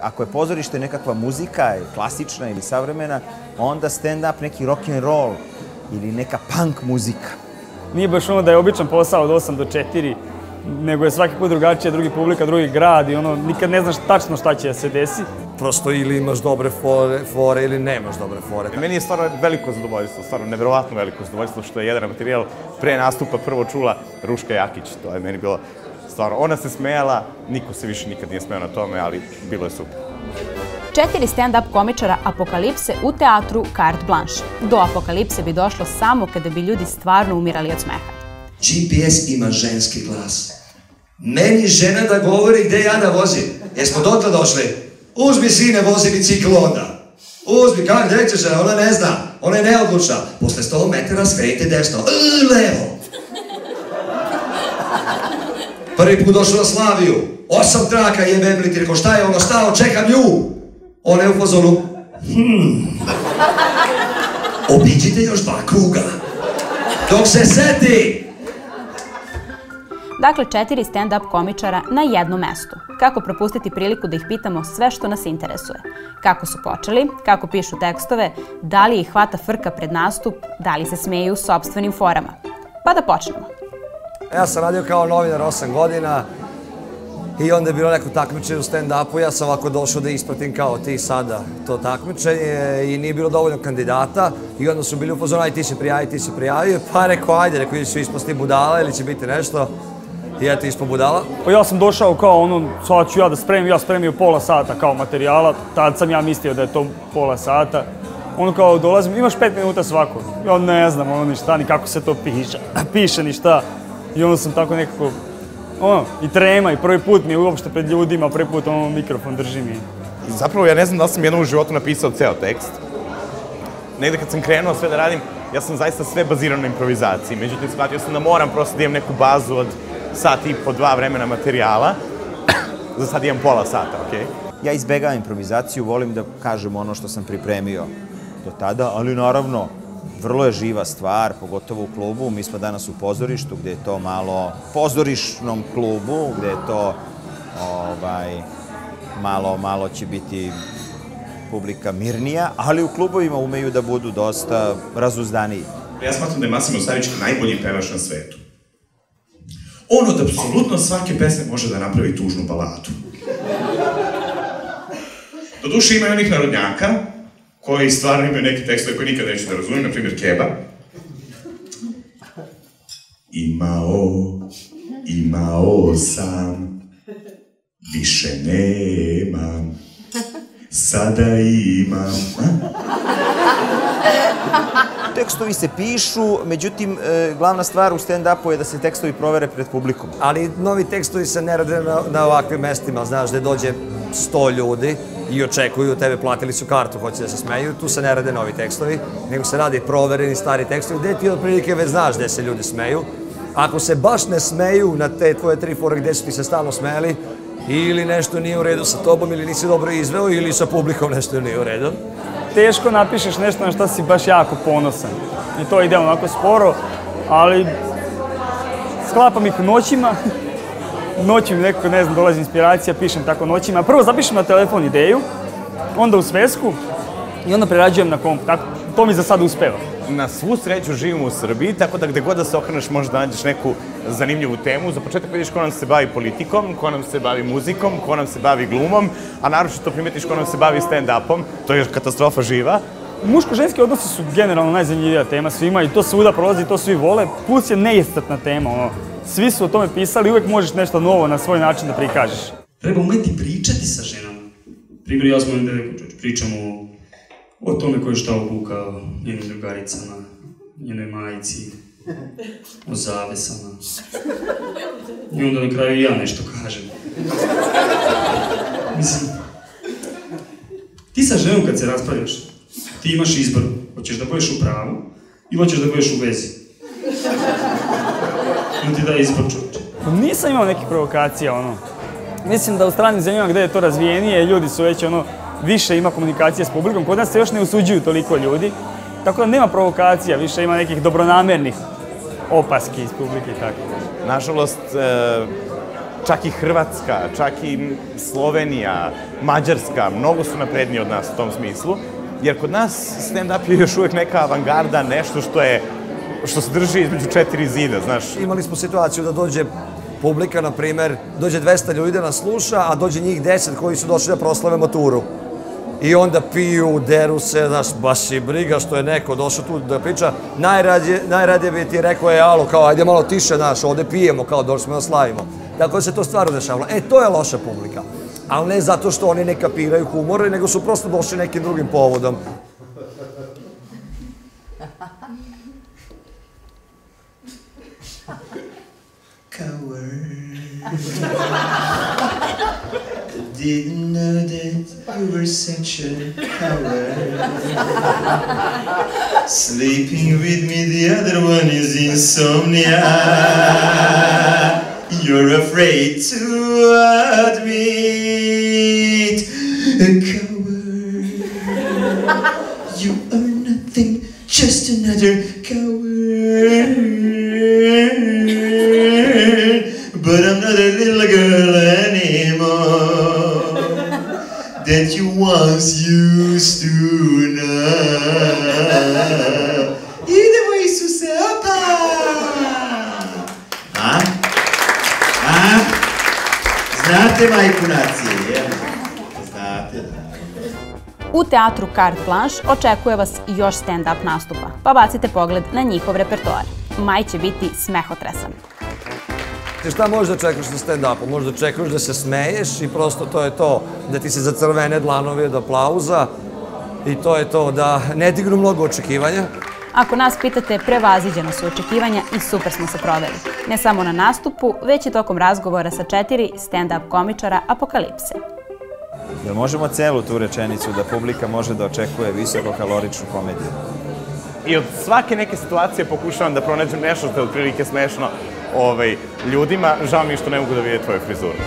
Ako je pozorište nekakva muzika, klasična ili savremena, onda stand-up neki rock and roll ili neka punk muzika. Nije baš ono da je običan posao od 8 do 4, nego je svaki put drugačije, drugi publika, drugi grad i ono, nikad ne znaš tačno šta će da se desi. Prosto ili imaš dobre fore, fore ili nemaš dobre fore. Meni je stvarno veliko zadovoljstvo, stvarno neverovatno veliko zadovoljstvo što je jedan materijal pre nastupa prvo čula Ruška Jakić. To je meni bilo stvarno, ona se smejala, niko se više nikad nije smejao na tome, ali bilo je super. Četiri stand-up komičara Apokalipse u teatru Carte Blanche. Do Apokalipse bi došlo samo kada bi ljudi stvarno umirali od smeha. GPS ima ženski glas. Meni žena da govori gde ja da vozim. Jesmo dotle došli? Uzmi sine, vozi bicikl onda. Uzmi, kak, gde ćeš, ona ne zna. Ona je neodlučna. Posle 100 metara skrenite desno. Levo. Prvi put došao na Slaviju. Osam traka jebem li ti, rekao šta je ono stao, čekam nju. Ona je u fazonu. Hmm. Obiđite još dva kruga. Dok se seti. Dakle, četiri stand-up komičara na jednom mestu. Kako propustiti priliku da ih pitamo sve što nas interesuje? Kako su počeli, kako pišu tekstove, da li ih hvata frka pred nastup, da li se smeju sobstvenim forama. Pa da počnemo. Ja sam radio kao novinar 8 godina i onda je bilo neko takmičenje u stand-upu. Ja sam ovako došao da ispratim kao ti sada to takmičenje i nije bilo dovoljno kandidata i onda su bili u fazonu, aj ti se prijavi, ti se prijavi. Pa rekao, ajde, rekao, ili ću ispasti budala ili će biti nešto. I eto, ispo budala. Pa ja sam došao kao ono, sad ću ja da spremim, ja spremio pola sata kao materijala, tad sam ja mislio da je to pola sata. Ono kao dolazim, imaš pet minuta svako. Ja ne znam ono ni šta, ni kako se to piše, piše ni šta. I onda sam tako nekako, ono, i trema, i prvi put mi je uopšte pred ljudima, prvi put ono mikrofon držim i... I zapravo ja ne znam da li sam jednom u životu napisao ceo tekst. Negde kad sam krenuo sve da radim, ja sam zaista sve bazirao na improvizaciji. Međutim, shvatio sam da moram prosto da imam neku bazu od sat i po dva vremena materijala. Za sad imam pola sata, okej? Okay? Ja izbegavam improvizaciju, volim da kažem ono što sam pripremio do tada, ali naravno, vrlo je živa stvar, pogotovo u klubu. Mi smo danas u pozorištu, gde je to malo pozorišnom klubu, gde je to ovaj, malo, malo će biti publika mirnija, ali u klubovima umeju da budu dosta razuzdaniji. Ja smatram da je Masimo Savić najbolji pevač na svetu. On od apsolutno svake pesme može da napravi tužnu baladu. Do duše ima i onih narodnjaka, koji stvarno imaju neke tekstove koje nikad neću da razumijem, na primjer Keba. Imao, imao sam, više nemam, sada imam. Tekstovi se pišu, međutim, e, glavna stvar u stand-upu je da se tekstovi provere pred publikom. Ali novi tekstovi se ne rade na, na ovakvim mestima, znaš, gde dođe 100 ljudi i očekuju tebe, platili su kartu, hoće da se smeju, tu se ne rade novi tekstovi, nego se radi provereni stari tekstovi, gde ti otprilike već znaš gde se ljudi smeju. Ako se baš ne smeju na te tvoje tri fore gde su ti se stalno smeli, ili nešto nije u redu sa tobom, ili nisi dobro izveo, ili sa publikom nešto nije u redu. Teško napišeš nešto na što si baš jako ponosan. I to ide onako sporo, ali sklapam ih noćima, noću mi nekako, ne znam, dolazi inspiracija, pišem tako noćima. Prvo zapišem na telefon ideju, onda u svesku i onda prerađujem na komp. Tako, to mi za sad uspeva. Na svu sreću živimo u Srbiji, tako da gde god da se okreneš možda nađeš neku zanimljivu temu. Za početak vidiš ko nam se bavi politikom, ko nam se bavi muzikom, ko nam se bavi glumom, a naročito primetiš ko nam se bavi stand-upom, to je katastrofa živa. Muško-ženski odnosi su generalno najzanimljivija tema svima i to svuda prolazi, to svi vole, plus je neistatna tema, ono. Svi su o tome pisali, uvek možeš nešto novo na svoj način da prikažeš. Treba umeti pričati sa ženama. Primjer, ja smo ovdje pričamo o tome ko je šta obukao njenim drugaricama, njenoj majici, o zavesama. I onda na kraju ja nešto kažem. Mislim, ti sa ženom kad se raspravljaš, ti imaš izbor. Hoćeš da budeš u pravu ili hoćeš da budeš u vezi. I ti da izbor čovječe. Nisam imao nekih provokacija, ono. Mislim da u stranim zemljama gde je to razvijenije, ljudi su već, ono, više ima komunikacije s publikom. Kod nas se još ne usuđuju toliko ljudi. Tako da nema provokacija, više ima nekih dobronamernih opaski iz publike i tako. Nažalost, e, čak i Hrvatska, čak i Slovenija, Mađarska, mnogo su napredniji od nas u tom smislu. Jer kod nas stand-up je još uvek neka avangarda, nešto što je što se drži između četiri zida, znaš. Imali smo situaciju da dođe publika, na primer, dođe 200 ljudi da nas sluša, a dođe njih 10 koji su došli da proslave maturu. I onda piju, deru se, znaš, baš i briga što je neko došao tu da priča. Najradije, najradije bi ti rekao, je, alo, kao, ajde malo tiše, znaš, ovde pijemo, kao, došli smo da slavimo. Tako da se to stvarno dešavalo. E, to je loša publika. Ali ne zato što oni ne kapiraju humor, nego su prosto došli nekim drugim povodom. Didn't know that you were such a coward. Sleeping with me, the other one is insomnia. You're afraid to admit another coward. But I'm not a little girl anymore that you once used to know. Idemo Isuse, opa! A? A? Znate majku nacije. U teatru Carte Blanche očekuje vas još stand-up nastupa, pa bacite pogled na njihov repertoar. Maj će biti smehotresan. Ti šta možeš da čekaš na stand-upu? Možeš da čekaš da se smeješ i prosto to je to, da ti se zacrvene dlanovi od aplauza i to je to, da ne dignu mnogo očekivanja. Ako nas pitate, prevaziđena su očekivanja i super smo se proveli. Ne samo na nastupu, već i tokom razgovora sa četiri stand-up komičara Apokalipse. Jel možemo celu tu rečenicu da publika može da očekuje visokokaloričnu komediju? I od svake neke situacije pokušavam da pronađem nešto što je otprilike smešno ovaj, ljudima. Žao mi je što ne mogu da vide tvoju frizuru.